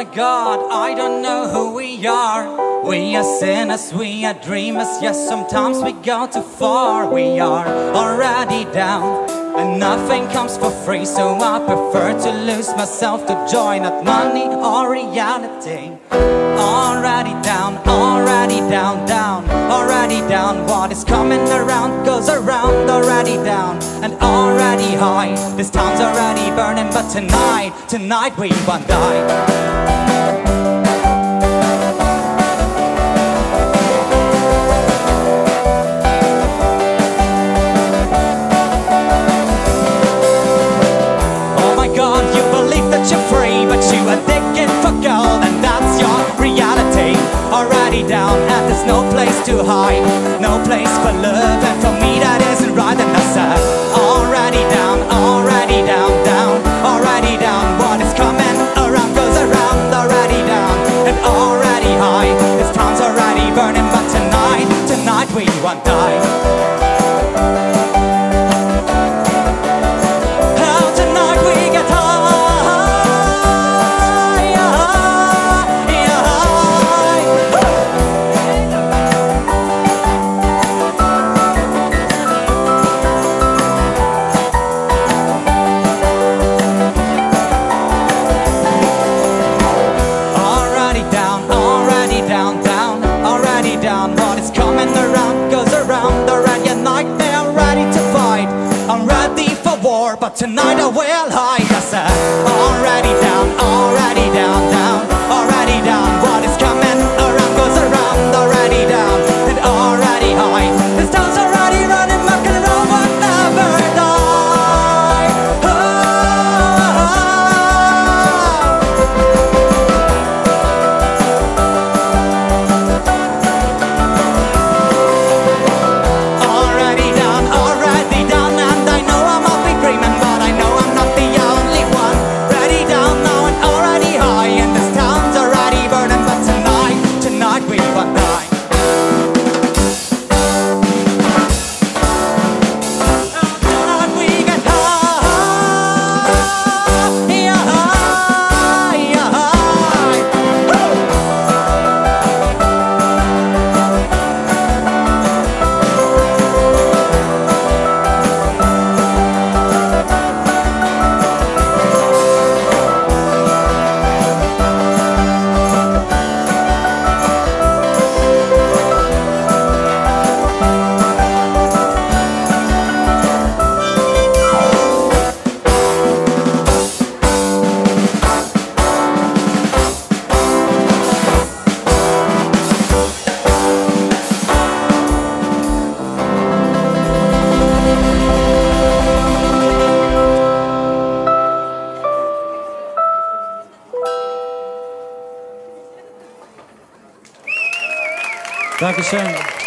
my god, I don't know who we are. We are sinners, we are dreamers, yes, sometimes we go too far. We are already down, and nothing comes for free, so I prefer to lose myself to joy, not money or reality. Already down, already down, down, already down. What is coming around goes around, already down, and already high. This town's already burning, but tonight, tonight we won't die. Oh my god, you believe we won't die. For war, but tonight I will. I said, already down, Dankeschön.